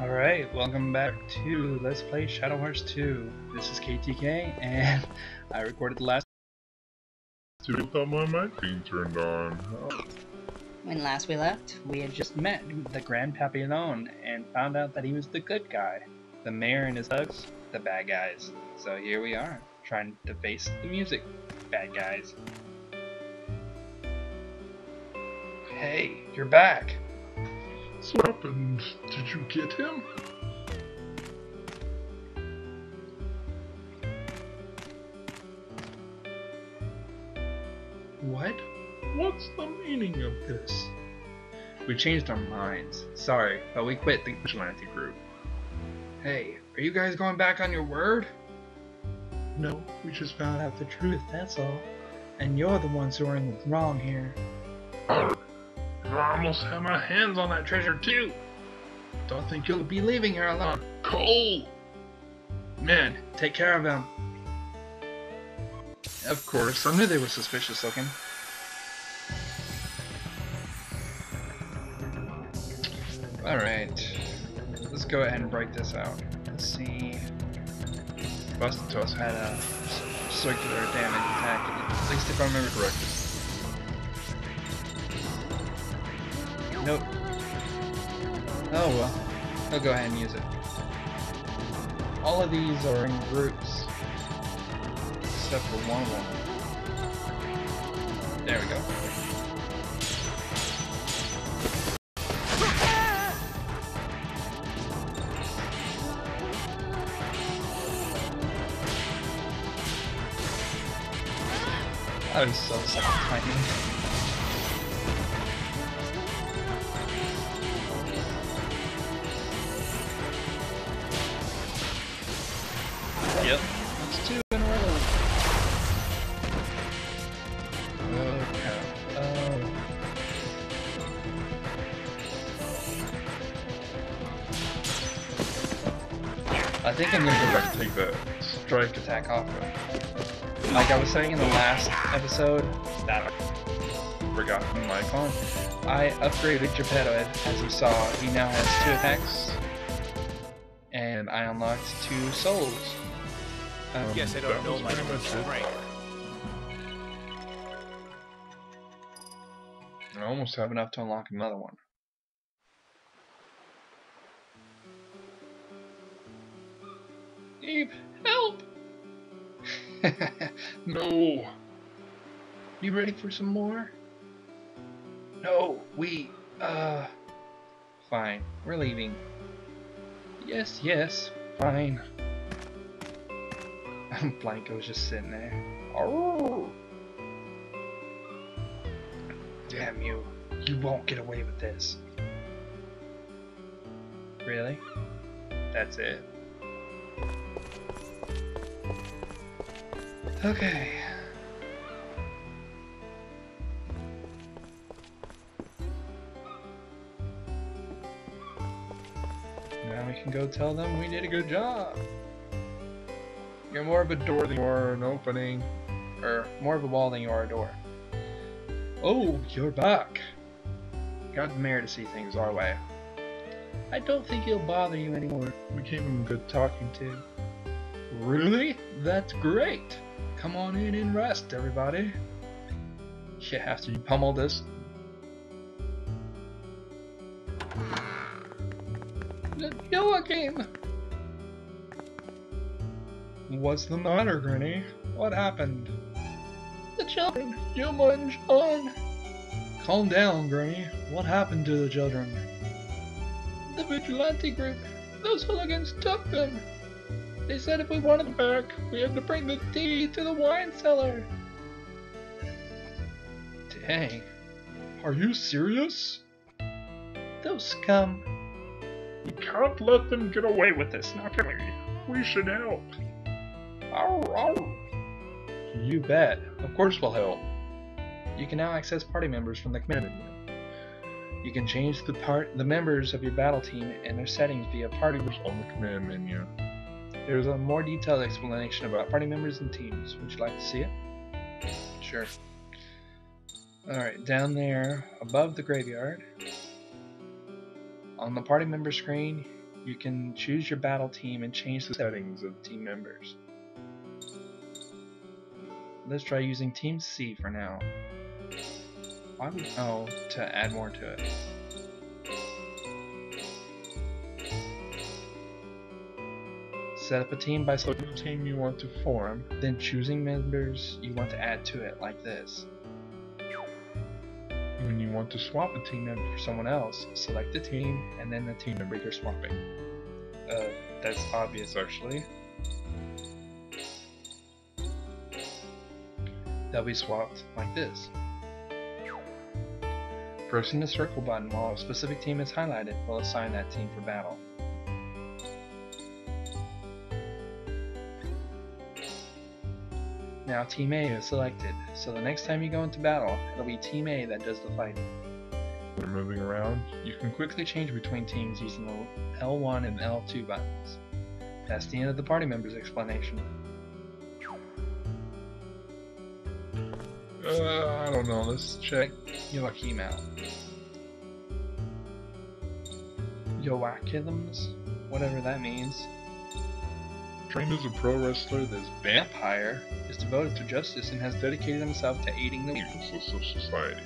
Alright, welcome back to Let's Play Shadow Hearts 2. This is KTK, and I recorded the last. Dude, without my mic being turned on. Oh. When last we left, we had just met the Grand Papillon and found out that he was the good guy. The mayor and his thugs, the bad guys. So here we are, trying to face the music bad guys. Hey, you're back! What happened? Did you get him? What? What's the meaning of this? We changed our minds. Sorry, but we quit the vigilante group. Hey, are you guys going back on your word? No, we just found out the truth, that's all. And you're the ones who are in the wrong here. I almost have my hands on that treasure too. Don't think you'll be leaving here alone. Cole! Man, take care of him. Of course, I knew they were suspicious looking. Alright, let's go ahead and break this out. Let's see. Bustatos had a circular damage attack, at least if I remember correctly. Nope. Oh well. I'll go ahead and use it. All of these are in groups. Except for one them. There we go. I was so sad think I'm gonna go back and take the strike attack off of. Like I was saying in the last episode, that I forgot my phone, I upgraded Geppetto as you saw. He now has two attacks, and I unlocked two souls. Um, Guess I don't know my strength. I almost have enough to unlock another one. Eve, help! No! you ready for some more? No, we, uh... Fine, we're leaving. Yes, yes, fine. Blanco's just sitting there. Oh. Damn you. You won't get away with this. Really? That's it. Okay. Now we can go tell them we did a good job. You're more of a door than you are an opening. Or more of a wall than you are a door. Oh, you're back. Got the mayor to see things our way. I don't think he'll bother you anymore. We gave him good talking to. Really? That's great. Come on in and rest, everybody. Yeah, after you pummel this. Joachim! What's the matter, Granny? What happened? The children, Yuma and John. Calm down, Granny. What happened to the children? The vigilante group. Those hooligans took them. They said if we wanted them back, we had to bring the tea to the wine cellar. Dang. Are you serious? Those scum. You can't let them get away with this, not can we? We should help. Ow, ow. You bet. Of course we'll help. You can now access party members from the command menu. You can change the part the members of your battle team and their settings via party On the command menu. There's a more detailed explanation about party members and teams. Would you like to see it? Sure. Alright, down there above the graveyard, on the party member screen, you can choose your battle team and change the settings of team members. Let's try using Team C for now. Why would oh to add more to it? Set up a team by selecting the team you want to form, then choosing members you want to add to it, like this. When you want to swap a team member for someone else, select the team and then the team member you're swapping. Uh, that's obvious actually. They'll be swapped like this. Pressing the circle button while a specific team is highlighted will assign that team for battle. Now Team A is selected, so the next time you go into battle, it'll be Team A that does the fighting. When moving around, you can quickly change between teams using the L1 and L2 buttons. That's the end of the party members explanation. Uh, I don't know, let's check Joachim out. Joachim's? Whatever that means. Trained as a pro wrestler, this vampire is devoted to justice and has dedicated himself to aiding the evils of society.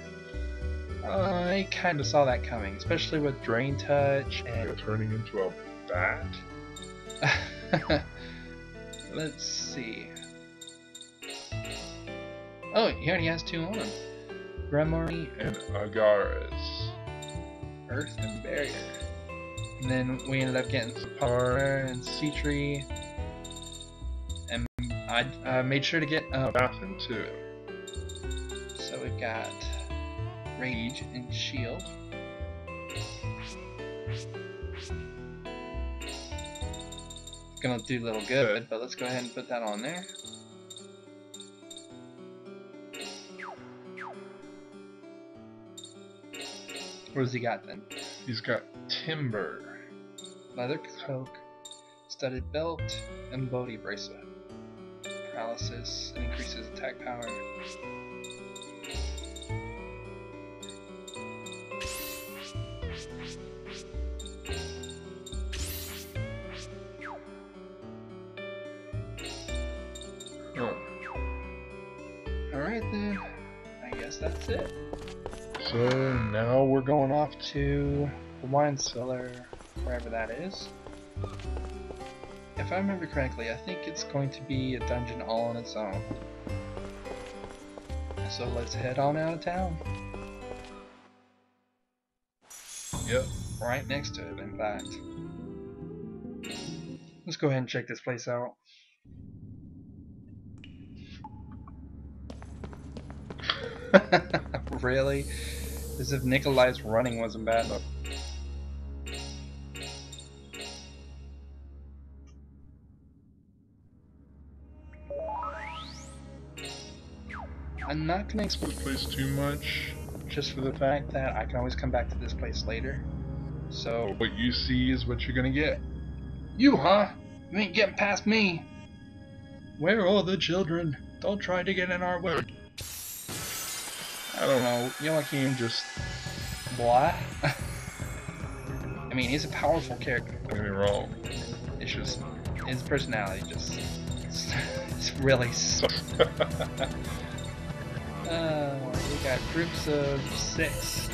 Uh, I kind of saw that coming, especially with Drain Touch and turning into a bat. Let's see. Oh, he already has two on. Gremory and Agares. Earth and Barrier. And then we ended up getting Sapara and Sitri. I uh, made sure to get uh, Bathin too. So we've got Rage and Shield. It's Gonna do a little good, but let's go ahead and put that on there. What does he got then? He's got timber, leather cloak, studded belt, and body bracelet. Paralysis and increases attack power. Oh. Alright then. I guess that's it. So now we're going off to the wine cellar, wherever that is. If I remember correctly, I think it's going to be a dungeon all on its own. So let's head on out of town. Yep, right next to it, in fact. Let's go ahead and check this place out. really? As if Nikolai's running wasn't bad enough. Not gonna explore the place too much, just for the fact that I can always come back to this place later. So what you see is what you're gonna get. You, huh? You ain't getting past me. Where are all the children? Don't try to get in our way. I don't know. Joachim just blah. I mean, he's a powerful character. Don't get me wrong. It's just his personality just it's really sucks. Uh, we got groups of six.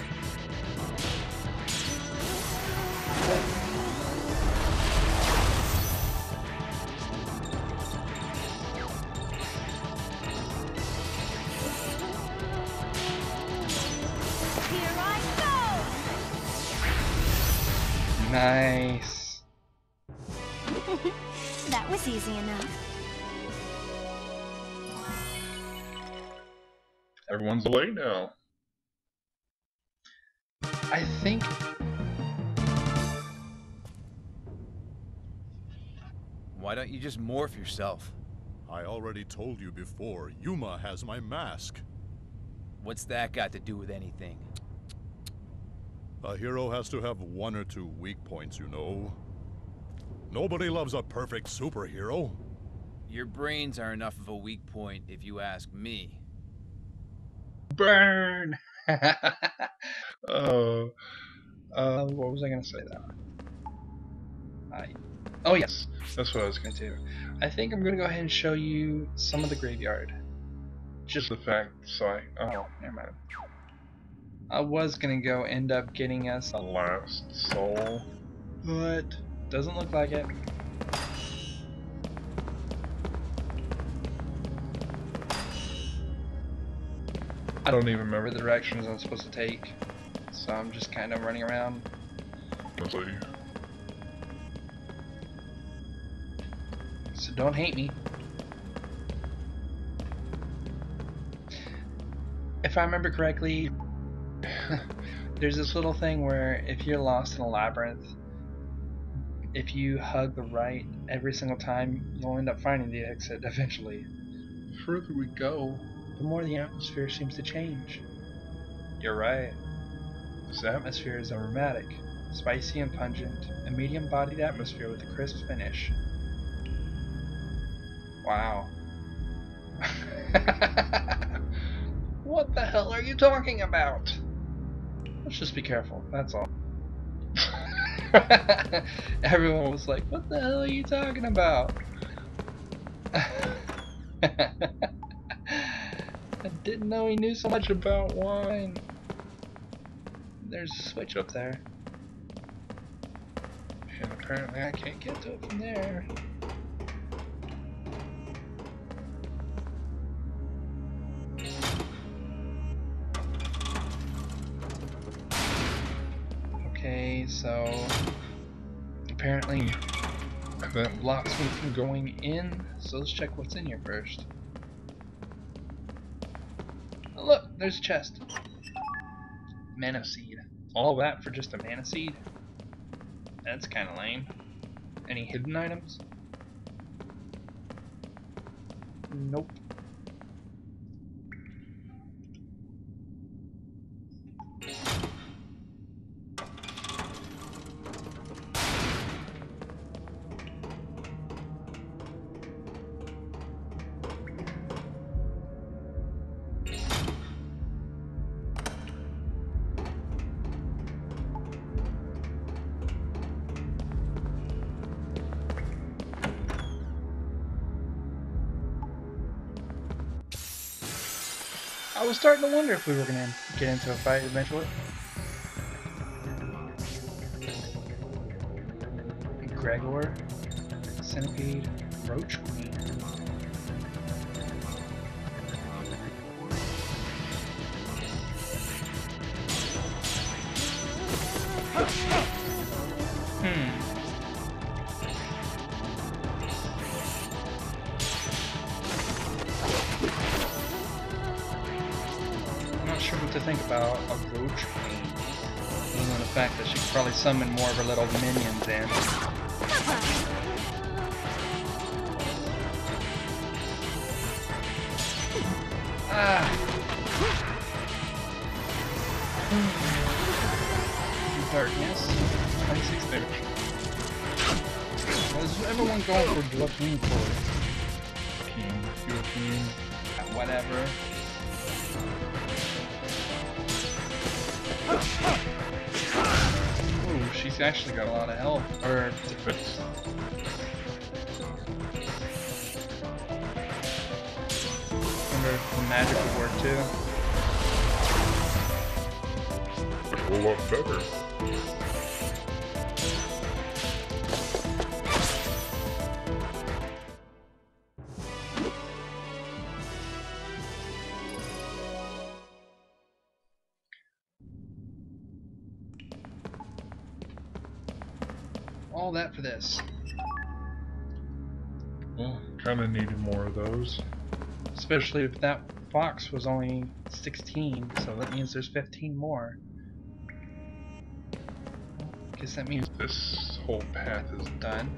Everyone's away now. I think Why don't you just morph yourself? I already told you before, Yuma has my mask. What's that got to do with anything? A hero has to have one or two weak points, you know. Nobody loves a perfect superhero. Your brains are enough of a weak point if you ask me. Burn. oh, uh, what was I gonna say? That I, oh yes, that's what I was to do. I think I'm to go ahead and show you some of the graveyard. Just the fact, so I. Oh, never mind. I was to go end up getting us, a last soul. but doesn't look like it. I don't even remember the directions I'm supposed to take, so I'm just kind of running around. So don't hate me. If I remember correctly, there's this little thing where if you're lost in a labyrinth, if you hug the right every single time, you'll end up finding the exit eventually. The further we go, The more the atmosphere seems to change. You're right. This atmosphere is aromatic, spicy and pungent, a medium bodied atmosphere with a crisp finish. Wow. what the hell are you talking about? Let's just be careful, that's all. Everyone was like, what the hell are you talking about? I didn't know he knew so much about wine. There's a switch up there. And apparently I can't get to it from there. Okay, so apparently that blocks me from going in, so let's check what's in here first. Oh, look, there's a chest. Mana seed. All that for just a mana seed? That's kind of lame. Any hidden items? Nope. Starting to wonder if we were gonna get into a fight eventually. Gregor, Centipede, Roach think about a roach queen. Than the fact that she could probably summon more of her little minions in. Ah. Darkness. 26 damage. Was everyone going for Bloodqueen for King, European. whatever? Actually got a lot of health. Or wonder if the magic would work too. A whole lot better. All that for this. Well, kinda needed more of those. Especially if that box was only 16, so that means there's 15 more. Guess that means This whole path is done.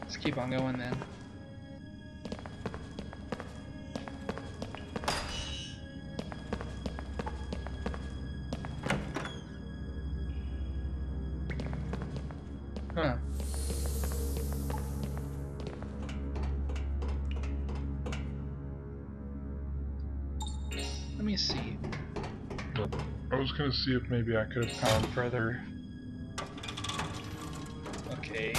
Let's keep on going then. Let me see. I was gonna see if maybe I could have Gone further. Okay.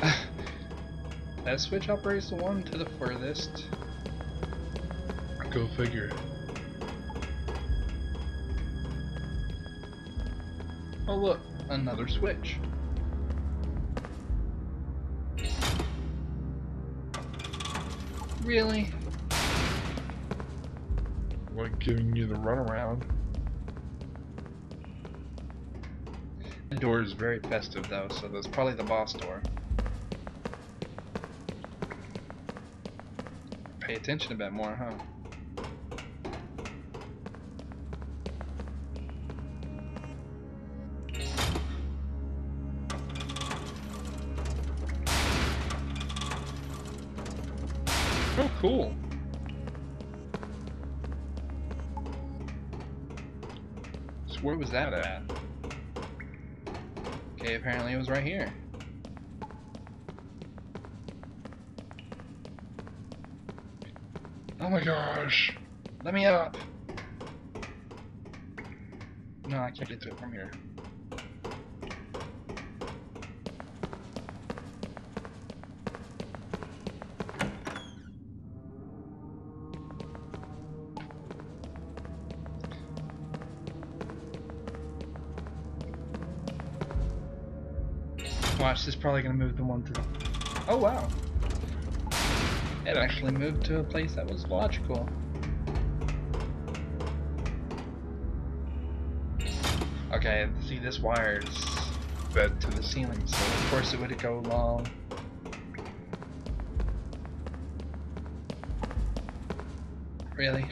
that switch operates the one to the furthest. go figure. Oh look, another switch. Really? Like giving you the runaround. The door is very festive though, so that's probably the boss door. Pay attention a bit more, huh? Oh, cool. Where was that at? Okay, apparently it was right here. Oh my gosh. Let me up. No, I can't get to it from here. Probably gonna move the one to. Oh wow! It actually moved to a place that was logical. Okay, see this wire is fed to the ceiling, so of course it would go long. Really?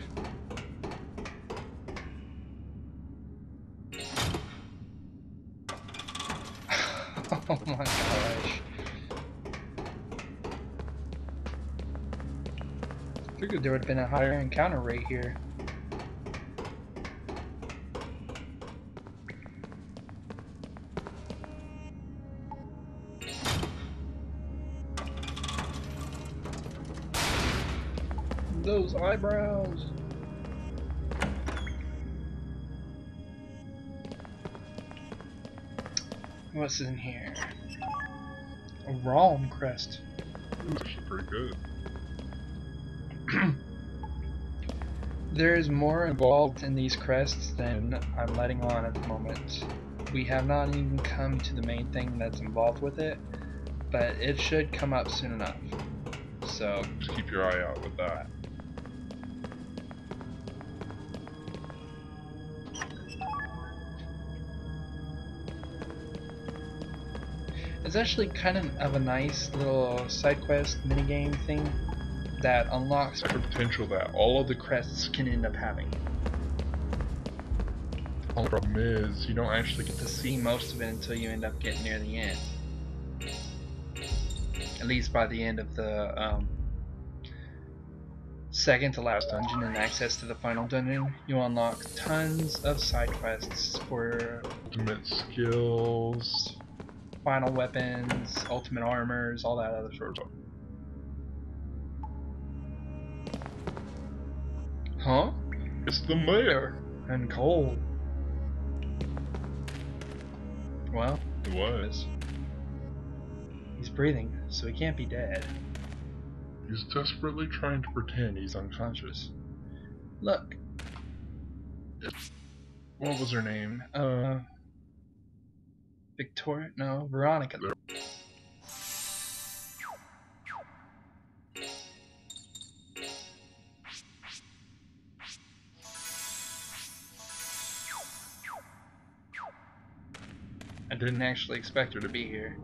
oh my gosh. Figured there would have been a higher encounter rate here. Those eyebrows. What's in here? A Realm crest. Actually pretty good. There is more involved in these crests than I'm letting on at the moment. We have not even come to the main thing that's involved with it, but it should come up soon enough. So, Just keep your eye out with that. It's actually kind of, of a nice little side quest minigame thing that unlocks a potential that all of the crests can end up having. only problem is you don't actually get Get to see most of it until you end up getting near the end. At least by the end of the um, second to last dungeon and access to the final dungeon, you unlock tons of side quests for ultimate skills. Final weapons, ultimate armors, all that other sort of stuff. Huh? It's the mayor. And Cole. Well, It was. he's breathing, so he can't be dead. He's desperately trying to pretend he's unconscious. Look. What was her name? Uh. Victoria? No, Veronica. I didn't actually expect her to be here.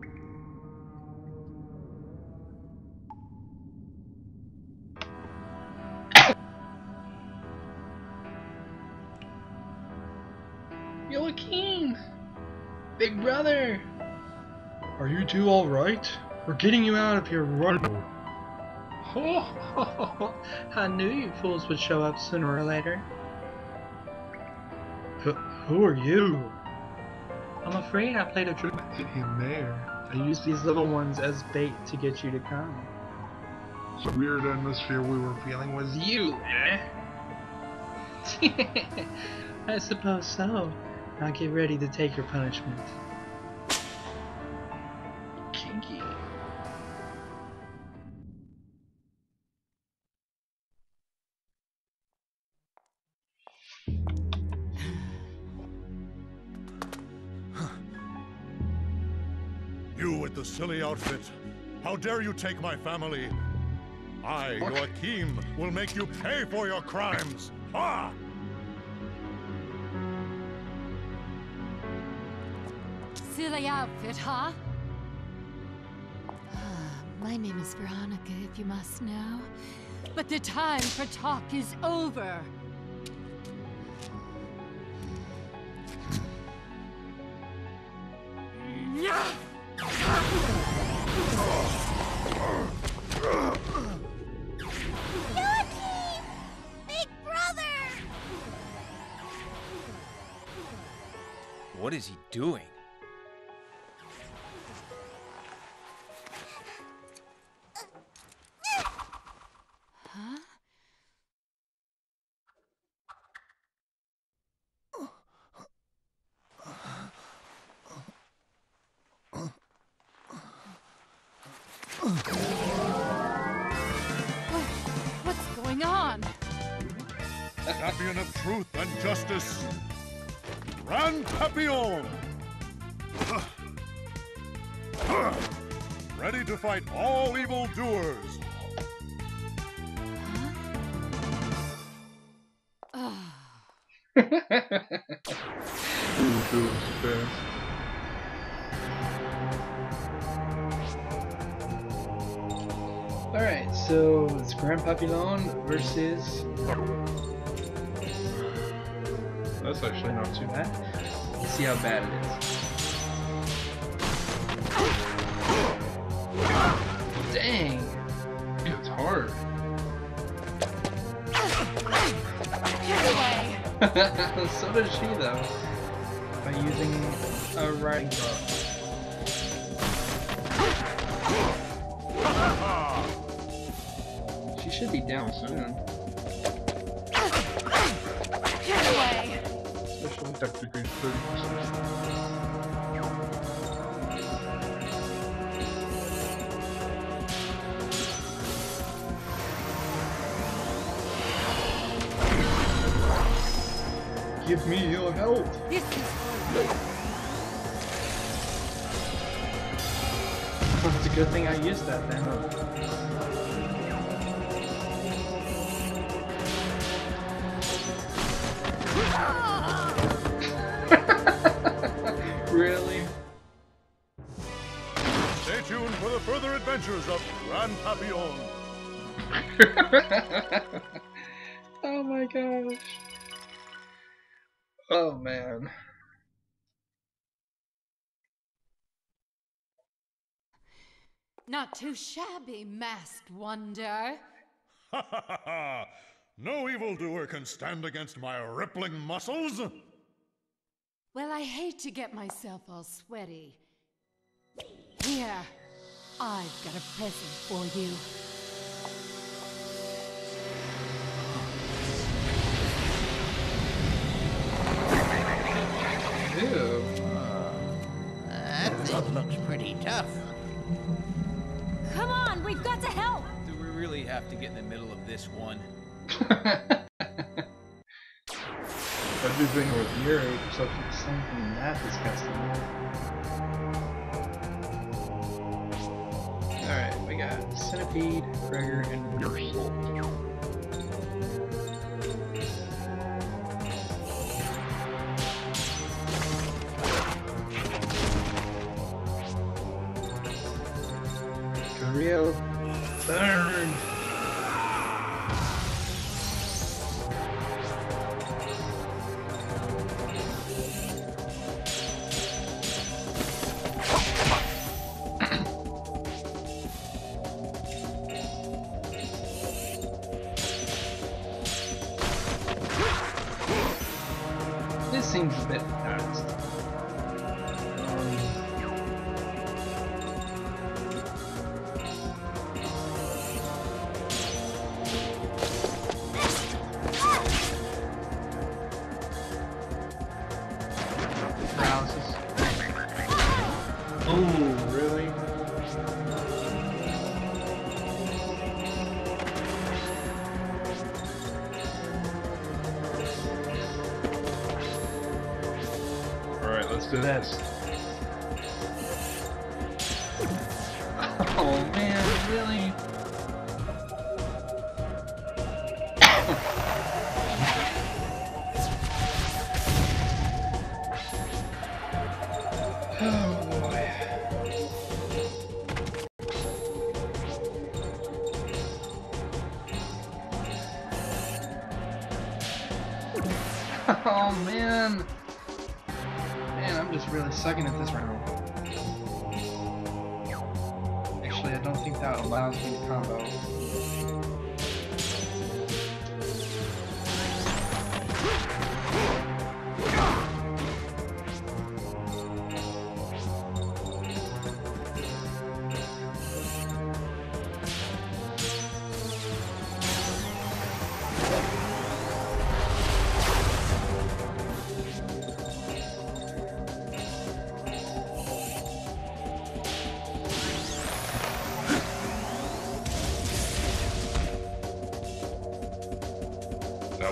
Are you alright? We're getting you out of here right now. I knew you fools would show up sooner or later. Who, who are you? I'm afraid I played a trick In there. I used these little ones as bait to get you to come. The weird atmosphere we were feeling was You, eh? I suppose so. Now get ready to take your punishment. Silly outfit. How dare you take my family? I, Joachim, will make you pay for your crimes. Ha! Silly outfit, huh? Ah, My name is Veronica, if you must know. But the time for talk is over. What is he doing? Papillon versus. That's actually not too bad. Let's see how bad it is. Dang! It's hard. So does she, though. By using a riding crop. Should be down soon. Get away! Especially technically 30%. Give me your help! This is for you. It's a good thing I used that then. really? Stay tuned for the further adventures of Grand Papillon. oh my gosh. Oh man. Not too shabby, masked wonder. Ha ha ha ha! No evildoer can stand against my rippling muscles. Well, I hate to get myself all sweaty. Here, I've got a present for you. Ew. That thing looks pretty tough. Come on, we've got to help! Do we really have to get in the middle of this one? Everything with earache except for something that disgusting. Alright, we got Centipede, Gregor, and Ursel. Real let's this. Sucking at this round.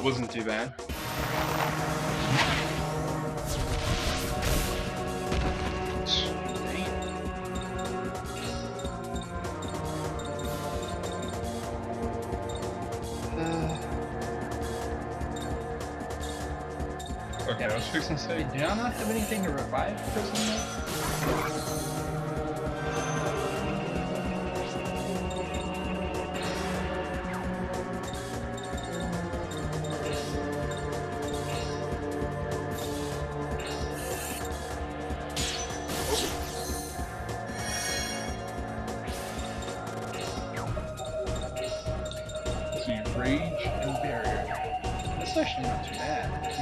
That wasn't too bad. It. Okay, I was fixing to say. Do I not have anything to revive? See,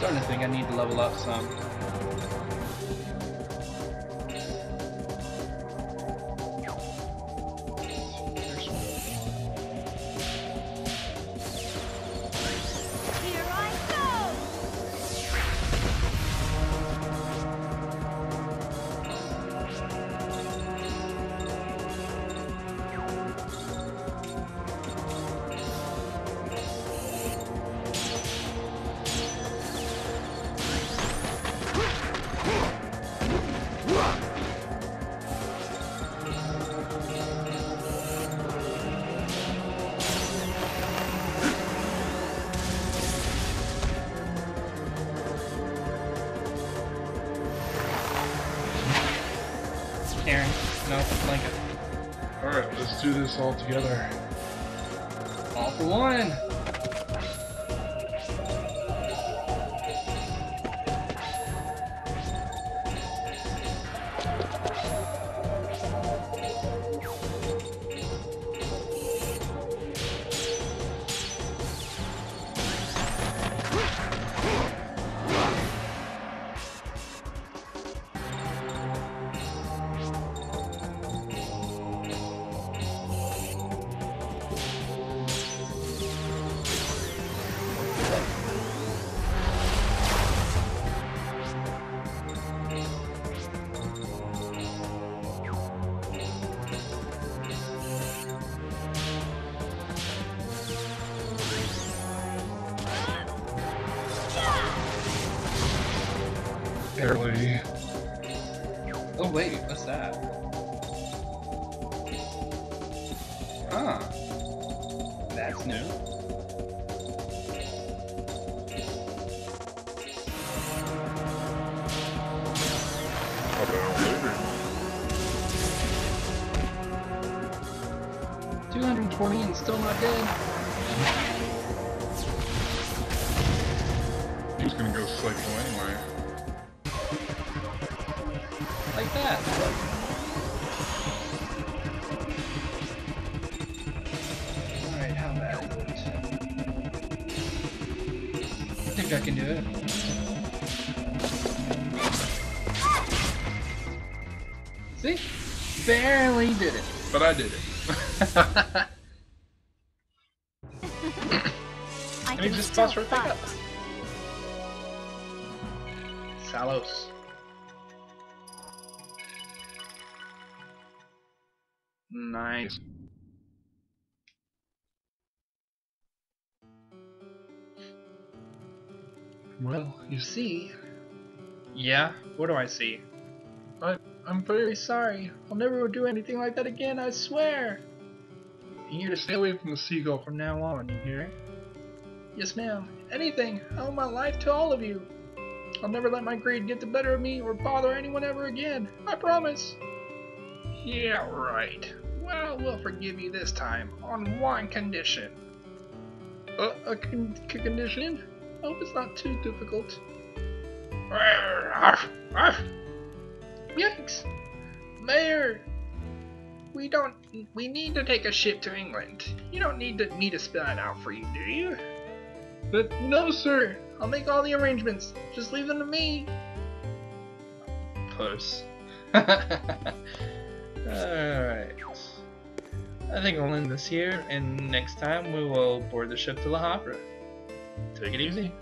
starting to think I need to level up some. All together. Still not dead. He's gonna go psycho anyway. Like that. Alright, how bad? I think I can do it. See? Barely did it. But I did it. back fight. up. Salos. Nice. Well, you see. Yeah, what do I see? I, I'm very sorry. I'll never do anything like that again, I swear. You need to stay away from the seagull from now on, you hear? Yes, ma'am. Anything. I owe my life to all of you. I'll never let my greed get the better of me or bother anyone ever again. I promise. Yeah, right. Well, we'll forgive you this time on one condition. Uh, a con- condition? I hope it's not too difficult. Yikes! Mayor, we don't. We need to take a ship to England. You don't need to, me to spell it out for you, do you? But no, sir. I'll make all the arrangements. Just leave them to me. Close. Alright. I think I'll end this here, and next time we will board the ship to Le Havre. Take it easy.